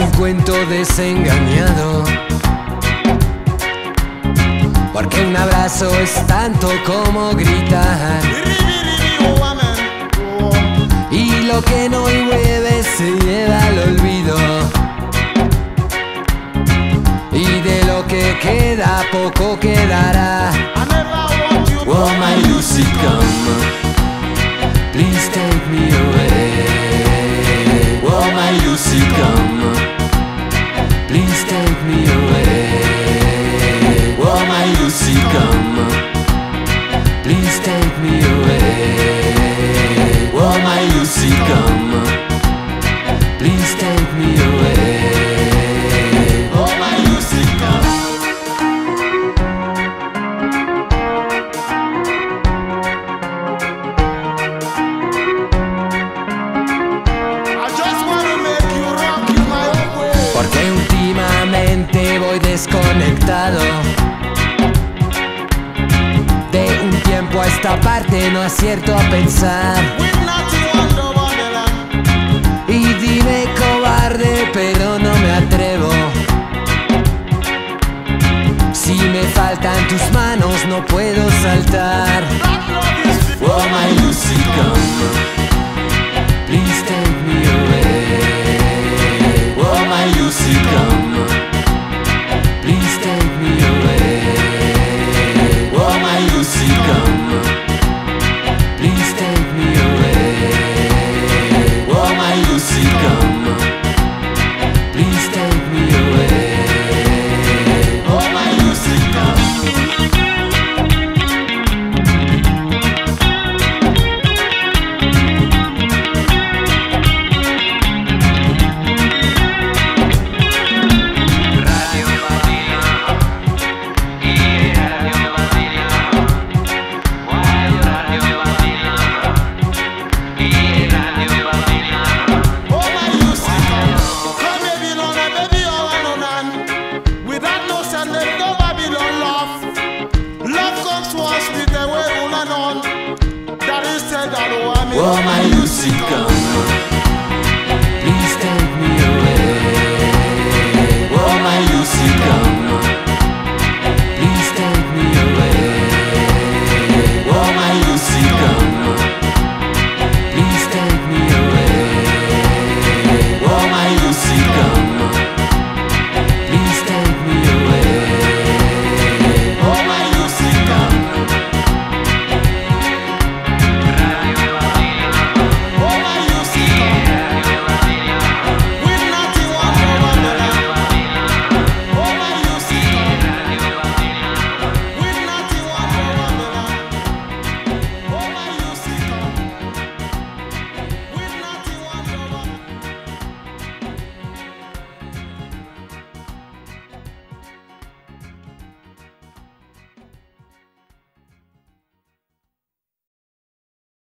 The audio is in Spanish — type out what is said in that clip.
un cuento desengañado. Porque un abrazo es tanto como gritar. Y lo que no llueve se lleva al olvido. Y de lo que queda poco quedará. Oh my Lucy, come. Please take me away. Come. Please take me away. Oh my Lucy, come. Please take me away. Oh my Lucy, come. I just wanna make you rock in my own way. Porque últimamente voy desconectado. Tiempo a esta parte no acierto a pensar. Y dime cobarde, pero no me atrevo. Si me faltan tus manos, no puedo saltar. Ô, oh, Maílson Campos